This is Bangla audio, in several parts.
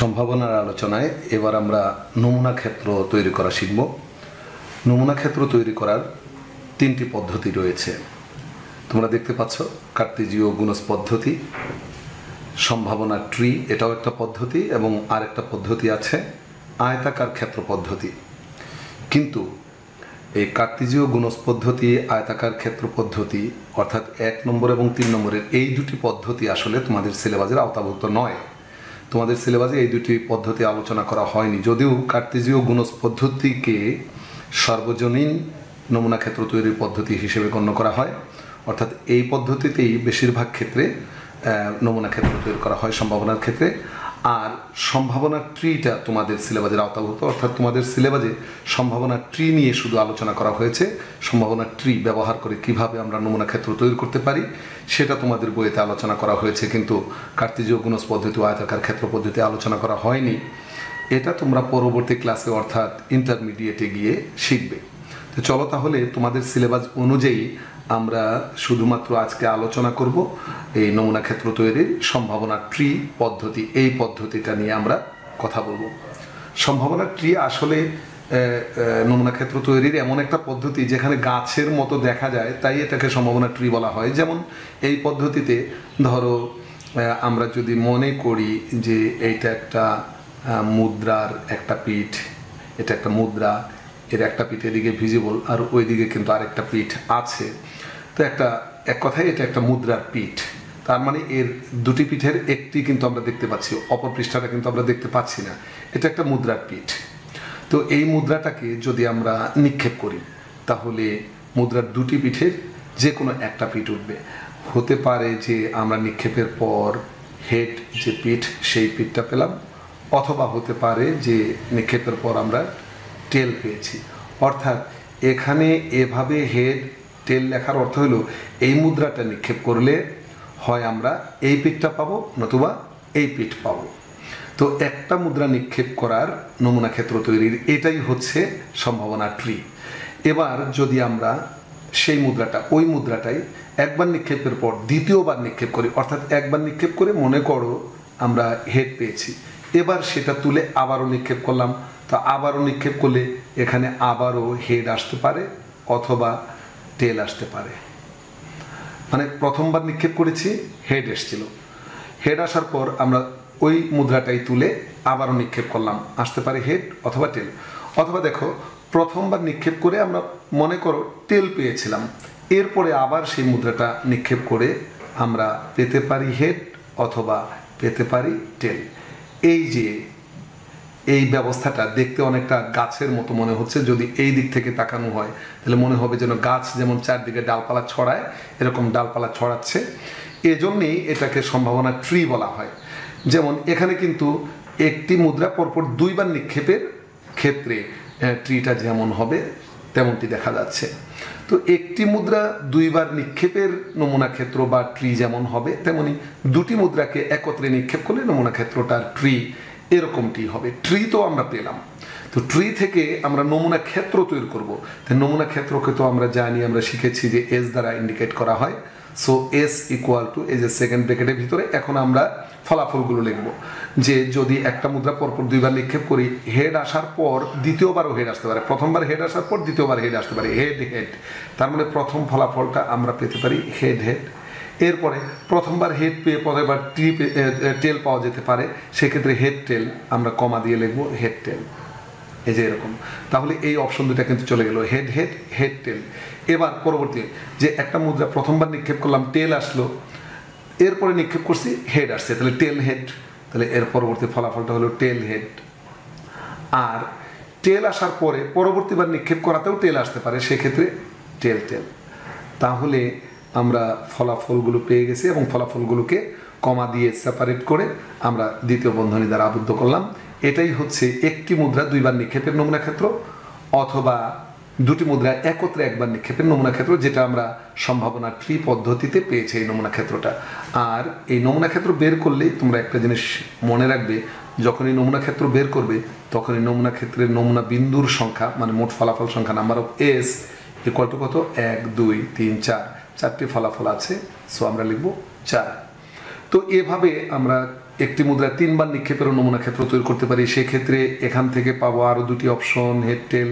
সম্ভাবনার আলোচনায় এবার আমরা নমুনা ক্ষেত্র তৈরি করা শিখব। নমুনা ক্ষেত্র তৈরি করার তিনটি পদ্ধতি রয়েছে। তোমরা দেখতে পাচ্ছ কার্তেজীয় গুণজ পদ্ধতি, সম্ভাবনা ট্রি এটাও একটা পদ্ধতি এবং আরেকটা পদ্ধতি আছে আয়তাকার ক্ষেত্র পদ্ধতি। কিন্তু এই কার্তিজীয় গুণজ পদ্ধতি, আয়তাকার ক্ষেত্র পদ্ধতি অর্থাৎ এক নম্বর এবং তিন নম্বরের এই দুটি পদ্ধতি আসলে তোমাদের সিলেবাসের আওতাভুক্ত নয়। তোমাদের সিলেবাসে এই দুটি পদ্ধতি আলোচনা করা হয়নি। যদিও কার্তেজীয় গুণজ পদ্ধতিকে সর্বজনীন নমুনা ক্ষেত্র তৈরির পদ্ধতি হিসেবে গণ্য করা হয়, অর্থাৎ এই পদ্ধতিতেই বেশিরভাগ ক্ষেত্রে নমুনা ক্ষেত্র তৈরি করা হয়, সম্ভাবনার ক্ষেত্রে। আর সম্ভাবনার ট্রিটা তোমাদের সিলেবাসের আওতাভুক্ত, অর্থাৎ তোমাদের সিলেবাসে সম্ভাবনার ট্রি নিয়ে শুধু আলোচনা করা হয়েছে। সম্ভাবনার ট্রি ব্যবহার করে কীভাবে আমরা নমুনা ক্ষেত্র তৈরি করতে পারি, সেটা তোমাদের বইয়েতে আলোচনা করা হয়েছে, কিন্তু কার্তিজীয় গুণজ পদ্ধতি আয়তাকার ক্ষেত্র পদ্ধতি আলোচনা করা হয়নি। এটা তোমরা পরবর্তী ক্লাসে, অর্থাৎ ইন্টারমিডিয়েটে গিয়ে শিখবে। তো চলো তাহলে তোমাদের সিলেবাস অনুযায়ী আমরা শুধুমাত্র আজকে আলোচনা করব এই নমুনা ক্ষেত্র তৈরির সম্ভাবনা ট্রি পদ্ধতি, এই পদ্ধতিটা নিয়ে আমরা কথা বলব। সম্ভাবনা ট্রি আসলে নমুনা ক্ষেত্র তৈরির এমন একটা পদ্ধতি যেখানে গাছের মতো দেখা যায়, তাই এটাকে সম্ভাবনা ট্রি বলা হয়। যেমন এই পদ্ধতিতে ধরো আমরা যদি মনে করি যে এইটা একটা মুদ্রার একটা পিঠ, এটা একটা মুদ্রা এর একটা পিঠ এদিকে ভিজিবল আর ওইদিকে কিন্তু আরেকটা পিঠ আছে। তো একটা, এক কথায় এটা একটা মুদ্রার পিঠ। তার মানে এর দুটি পিঠের একটি কিন্তু আমরা দেখতে পাচ্ছি, অপর পৃষ্ঠাটা কিন্তু আমরা দেখতে পাচ্ছি না। এটা একটা মুদ্রার পিঠ। তো এই মুদ্রাটাকে যদি আমরা নিক্ষেপ করি, তাহলে মুদ্রার দুটি পিঠের যে কোনো একটা পিঠ উঠবে। হতে পারে যে আমরা নিক্ষেপের পর হেড যে পিঠ, সেই পিঠটা পেলাম, অথবা হতে পারে যে নিক্ষেপের পর আমরা টেল পেয়েছি। অর্থাৎ এখানে এভাবে হেড টেল লেখার অর্থ হলো এই মুদ্রাটা নিক্ষেপ করলে হয় আমরা এই পিঠটা পাবো নতুবা এই পিঠ পাবো। তো একটা মুদ্রা নিক্ষেপ করার নমুনা ক্ষেত্র তৈরির এটাই হচ্ছে সম্ভাবনা ট্রি এবার যদি আমরা সেই মুদ্রাটা, ওই মুদ্রাটাই একবার নিক্ষেপের পর দ্বিতীয়বার নিক্ষেপ করি, অর্থাৎ একবার নিক্ষেপ করে মনে করো আমরা হেড পেয়েছি। এবার সেটা তুলে আবারও নিক্ষেপ করলাম। তো আবারও নিক্ষেপ করলে এখানে আবারও হেড আসতে পারে অথবা টেল আসতে পারে। মানে প্রথমবার নিক্ষেপ করেছি, হেড এসছিল। হেড আসার পর আমরা ওই মুদ্রাটাই তুলে আবারও নিক্ষেপ করলাম। আসতে পারে হেড অথবা টেল। অথবা দেখো, প্রথমবার নিক্ষেপ করে আমরা মনে করো টেল পেয়েছিলাম। এরপরে আবার সেই মুদ্রাটা নিক্ষেপ করে আমরা পেতে পারি হেড অথবা পেতে পারি টেল। এই যে এই ব্যবস্থাটা দেখতে অনেকটা গাছের মতো মনে হচ্ছে, যদি এই দিক থেকে তাকানো হয়। তাহলে মনে হবে যেন গাছ যেমন চারদিকে ডালপালা ছড়ায়, এরকম ডালপালা ছড়াচ্ছে। এজন্যেই এটাকে সম্ভাবনা ট্রি বলা হয়। যেমন এখানে কিন্তু একটি মুদ্রা পরপর দুইবার নিক্ষেপের ক্ষেত্রে ট্রিটা যেমন হবে, তেমনটি দেখা যাচ্ছে। তো একটি মুদ্রা দুইবার নিক্ষেপের নমুনা ক্ষেত্র বা ট্রি যেমন হবে, তেমনি দুটি মুদ্রাকে একত্রে নিক্ষেপ করলে নমুনা ক্ষেত্রটার ট্রি এরকমটি হবে? ট্রি তো আমরা পেলাম। তো ট্রি থেকে আমরা নমুনা ক্ষেত্র তৈরি করব। তো নমুনা ক্ষেত্রকে তো আমরা জানি, আমরা শিখেছি যে এস দ্বারা ইন্ডিকেট করা হয়। সো এস ইকুয়াল টু এই যে সেকেন্ড ব্রেকেটের ভিতরে এখন আমরা ফলাফলগুলো লিখব। যে যদি একটা মুদ্রা পরপর দুইবার নিক্ষেপ করি হেড আসার পর দ্বিতীয়বারও হেড আসতে পারে। প্রথমবার হেড আসার পর দ্বিতীয়বার হেড আসতে পারে। হেড হেড তার মানে প্রথম ফলাফলটা আমরা পেতে পারি হেড হেড এরপরে প্রথমবার হেড পেয়ে, পরেরবার টি টেল পাওয়া যেতে পারে, সেক্ষেত্রে হেড টেল আমরা কমা দিয়ে লিখব হেড টেল এই যে এরকম। তাহলে এই অপশন দুটা কিন্তু চলে গেল হেড হেড হেড টেল এবার পরবর্তী, যে একটা মুদ্রা প্রথমবার নিক্ষেপ করলাম টেল আসলো, এরপরে নিক্ষেপ করছি হেড আসছে, তাহলে টেল হেড তাহলে এর পরবর্তী ফলাফলটা হলো টেল হেড আর টেল আসার পরে পরবর্তীবার নিক্ষেপ করাতেও টেল আসতে পারে, সেক্ষেত্রে টেল টেল তাহলে আমরা ফলাফলগুলো পেয়ে গেছি এবং ফলাফলগুলোকে কমা দিয়ে সেপারেট করে আমরা দ্বিতীয় বন্ধনী দ্বারা আবদ্ধ করলাম। এটাই হচ্ছে একটি মুদ্রা, দুইবার নিক্ষেপের নমুনা ক্ষেত্র, অথবা দুটি মুদ্রা একত্রে একবার নিক্ষেপের নমুনা ক্ষেত্র, যেটা আমরা সম্ভাবনা ট্রি পদ্ধতিতে পেয়েছি এই নমুনা ক্ষেত্রটা। আর এই নমুনা ক্ষেত্র বের করলেই তোমরা একটা জিনিস মনে রাখবে যখন এই নমুনা ক্ষেত্র বের করবে তখন এই নমুনা ক্ষেত্রের নমুনা বিন্দুর সংখ্যা মানে মোট ফলাফল সংখ্যা number of S equal to কত? এক, দুই, তিন, চার। চারটি ফলাফল আছে সো আমরা লিখব চার। তো এভাবে আমরা একটি মুদ্রায় তিনবার নিক্ষেপের নমুনা ক্ষেত্র তৈরি করতে পারি। সেক্ষেত্রে এখান থেকে পাবো আরও দুটি অপশন হেড টেল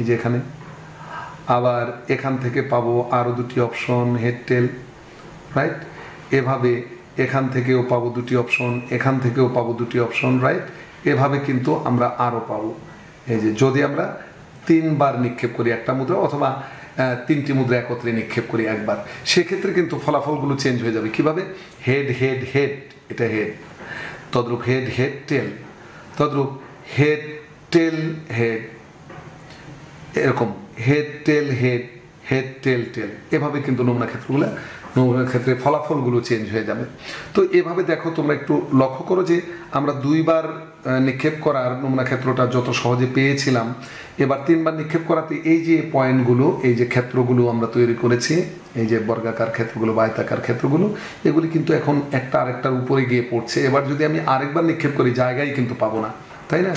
এই যে এখানে। আবার এখান থেকে পাবো আরও দুটি অপশন হেড টেল রাইট এভাবে এখান থেকেও পাবো দুটি অপশন এখান থেকেও পাবো দুটি অপশন রাইট এভাবে কিন্তু আমরা আরও পাবো। এই যে যদি আমরা তিনবার নিক্ষেপ করি একটা মুদ্রা, অথবা তিনটি মুদ্রা একত্রে নিক্ষেপ করি একবার। সেক্ষেত্রে কিন্তু ফলাফলগুলো চেঞ্জ হয়ে যাবে। কীভাবে? হেড হেড হেড এটা হেড তদ্রূপ হেড হেড টেল তদ্রূপ হেড টেল হেড এরকম। Head tail head head tail tail এভাবে কিন্তু নমুনা ক্ষেত্রগুলো ক্ষেত্রে ফলাফলগুলো চেঞ্জ হয়ে যাবে। তো এভাবে দেখো তোমরা একটু লক্ষ্য করো যে আমরা দুইবার নিক্ষেপ করার নমুনা ক্ষেত্রটা যত সহজে পেয়েছিলাম, এবার তিনবার নিক্ষেপ করাতে এই যে পয়েন্টগুলো এই যে ক্ষেত্রগুলো আমরা তৈরি করেছি, এই যে বর্গাকার ক্ষেত্রগুলো বা আয়তাকার ক্ষেত্রগুলো, এগুলি কিন্তু এখন একটা আরেকটার উপরে গিয়ে পড়ছে। এবার যদি আমি আরেকবার নিক্ষেপ করি জায়গায় কিন্তু পাবো না, তাই না?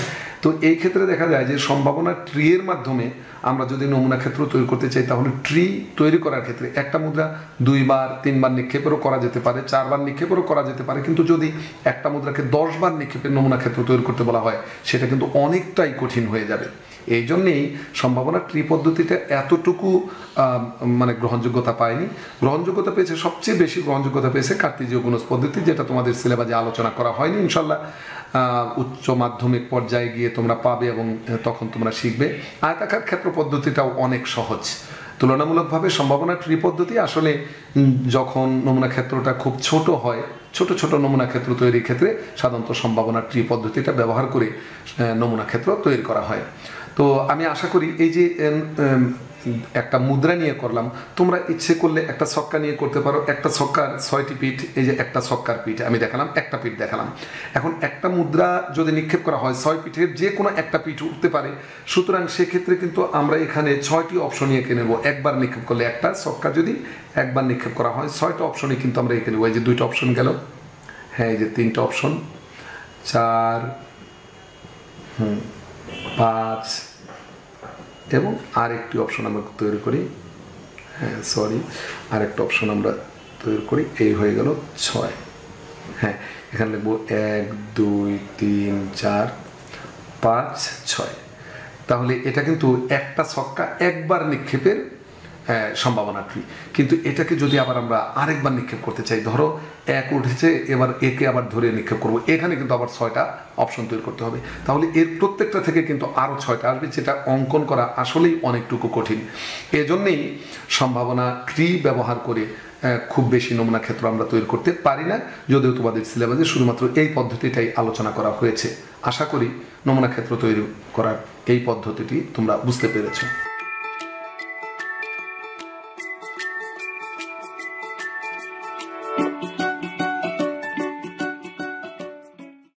তো এই ক্ষেত্রে দেখা যায় যে সম্ভাবনা ট্রি এর মাধ্যমে আমরা যদি নমুনা ক্ষেত্র তৈরি করতে চাই, তাহলে ট্রি তৈরি করার ক্ষেত্রে একটা মুদ্রা দুইবার, তিনবার নিক্ষেপেরও করা যেতে পারে, চারবার নিক্ষেপেরও করা যেতে পারে। কিন্তু যদি একটা মুদ্রাকে দশবার নিক্ষেপের নমুনা ক্ষেত্র তৈরি করতে বলা হয়, সেটা কিন্তু অনেকটাই কঠিন হয়ে যাবে। এই জন্যেই সম্ভাবনা ট্রি পদ্ধতিটা এতটুকু মানে গ্রহণযোগ্যতা পায়নি। গ্রহণযোগ্যতা পেয়েছে, সবচেয়ে বেশি গ্রহণযোগ্যতা পেয়েছে কার্তিজীয় গুণস পদ্ধতি, যেটা তোমাদের সিলেবাসে আলোচনা করা হয়নি, ইনশাল্লাহ। উচ্চ মাধ্যমিক পর্যায়ে গিয়ে তোমরা পাবে এবং তখন তোমরা শিখবে। আয়তাকার ক্ষেত্র পদ্ধতিটাও অনেক সহজ। তুলনামূলকভাবে সম্ভাবনা ট্রি পদ্ধতি, আসলে যখন নমুনা ক্ষেত্রটা খুব ছোট হয়, ছোট ছোট নমুনা ক্ষেত্র তৈরির ক্ষেত্রে সাধারণত সম্ভাবনা ট্রি পদ্ধতিটা ব্যবহার করে নমুনা ক্ষেত্র তৈরি করা হয়। তো আমি আশা করি এই যে একটা মুদ্রা নিয়ে করলাম, তোমরা ইচ্ছে করলে একটা ছক্কা নিয়ে করতে পারো। একটা ছক্কার ছয়টি পিঠ, এই যে একটা ছক্কার পিঠ, আমি দেখালাম, একটা পিঠ দেখালাম। এখন একটা মুদ্রা যদি নিক্ষেপ করা হয়, ছয় পিঠের যে কোনো একটা পিঠ উঠতে পারে, সুতরাং সেক্ষেত্রে কিন্তু আমরা এখানে ছয়টি অপশন এঁকে নেব। একবার নিক্ষেপ করলে একটা ছক্কা যদি একবার নিক্ষেপ করা হয়, ছয়টা অপশনই কিন্তু আমরা এঁকে নেব। এই যে দুইটা অপশন গেল। হ্যাঁ এই যে তিনটা অপশন চার, হুম, পাঁচ এবং আরেকটি অপশন আমরা তৈরি করি হ্যাঁ সরি আরেকটা অপশন আমরা তৈরি করি, এই হয়ে গেল ছয়। হ্যাঁ এখানে লিখব এক, দুই, তিন, চার, পাঁচ, ছয়। তাহলে এটা কিন্তু একটা ছক্কা একবার নিক্ষেপের আহ, সম্ভাবনা ট্রি কিন্তু এটাকে যদি আবার আমরা আরেকবার নিক্ষেপ করতে চাই ধরো এক উঠেছে এবার একে আবার ধরে নিক্ষেপ করব। এখানে কিন্তু আবার ছয়টা অপশন তৈরি করতে হবে। তাহলে এর প্রত্যেকটা থেকে কিন্তু আরও ছয়টা আসবে যেটা অঙ্কন করা আসলেই অনেকটুকু কঠিন। এজন্যেই সম্ভাবনা ট্রি ব্যবহার করে খুব বেশি নমুনা ক্ষেত্র আমরা তৈরি করতে পারি না যদিও তোমাদের সিলেবাসে শুধুমাত্র এই পদ্ধতিটাই আলোচনা করা হয়েছে। আশা করি নমুনা ক্ষেত্র তৈরি করার এই পদ্ধতিটি তোমরা বুঝতে পেরেছ।